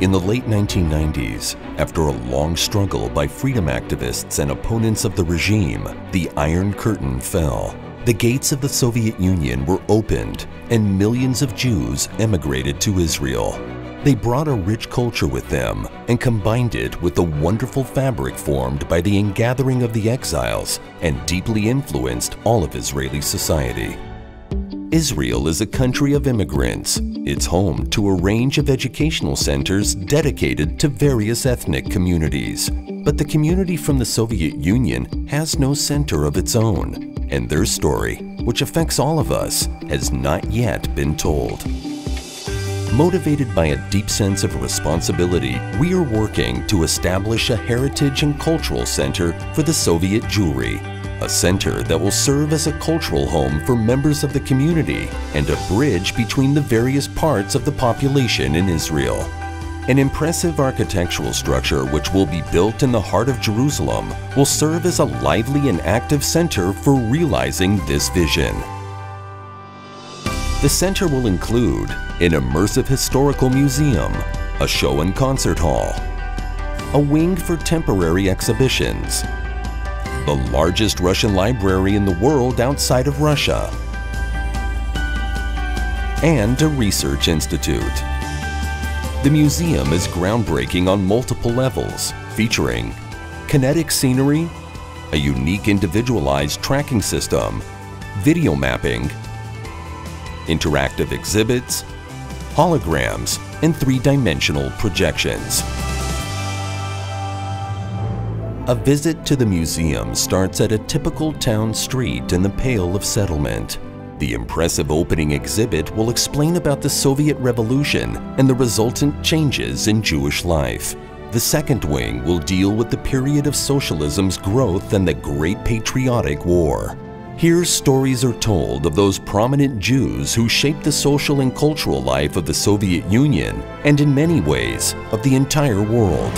In the late 1990s, after a long struggle by freedom activists and opponents of the regime, the Iron Curtain fell. The gates of the Soviet Union were opened and millions of Jews emigrated to Israel. They brought a rich culture with them and combined it with the wonderful fabric formed by the ingathering of the exiles and deeply influenced all of Israeli society. Israel is a country of immigrants. It's home to a range of educational centers dedicated to various ethnic communities. But the community from the Soviet Union has no center of its own, and their story, which affects all of us, has not yet been told. Motivated by a deep sense of responsibility, we are working to establish a heritage and cultural center for the Soviet Jewry a center that will serve as a cultural home for members of the community and a bridge between the various parts of the population in Israel. An impressive architectural structure which will be built in the heart of Jerusalem will serve as a lively and active center for realizing this vision. The center will include an immersive historical museum, a show and concert hall, a wing for temporary exhibitions, the largest Russian library in the world outside of Russia, and a research institute. The museum is groundbreaking on multiple levels, featuring kinetic scenery, a unique individualized tracking system, video mapping, interactive exhibits, holograms, and three-dimensional projections. A visit to the museum starts at a typical town street in the Pale of Settlement. The impressive opening exhibit will explain about the Soviet Revolution and the resultant changes in Jewish life. The second wing will deal with the period of socialism's growth and the Great Patriotic War. Here stories are told of those prominent Jews who shaped the social and cultural life of the Soviet Union and in many ways of the entire world.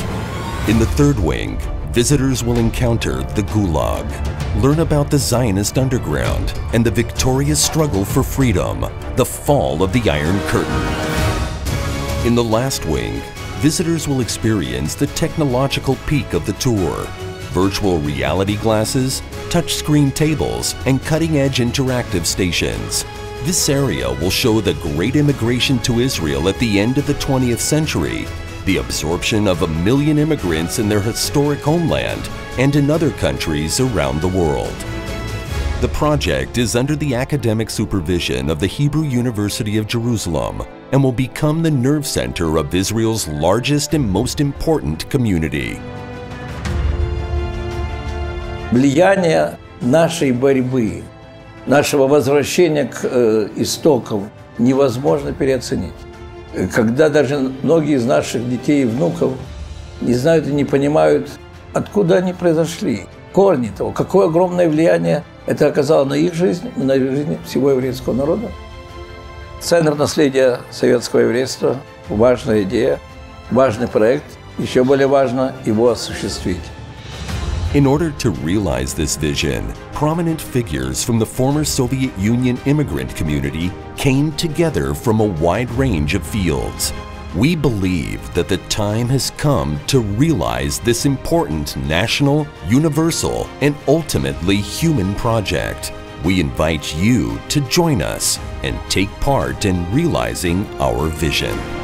In the third wing, visitors will encounter the Gulag, learn about the Zionist underground and the victorious struggle for freedom, the fall of the Iron Curtain. In the last wing, visitors will experience the technological peak of the tour, virtual reality glasses, touchscreen tables, and cutting-edge interactive stations. This area will show the great immigration to Israel at the end of the 20th century the absorption of a million immigrants in their historic homeland and in other countries around the world. The project is under the academic supervision of the Hebrew University of Jerusalem and will become the nerve center of Israel's largest and most important community. Влияние нашей борьбы, нашего возвращения к э, истокам невозможно переоценить Когда даже многие из наших детей и внуков не знают и не понимают, откуда они произошли, корни того, какое огромное влияние это оказало на их жизнь и на жизнь всего еврейского народа. Центр наследия советского еврейства – важная идея, важный проект, еще более важно его осуществить. In order to realize this vision, prominent figures from the former Soviet Union immigrant community came together from a wide range of fields. We believe that the time has come to realize this important national, universal, and ultimately human project. We invite you to join us and take part in realizing our vision.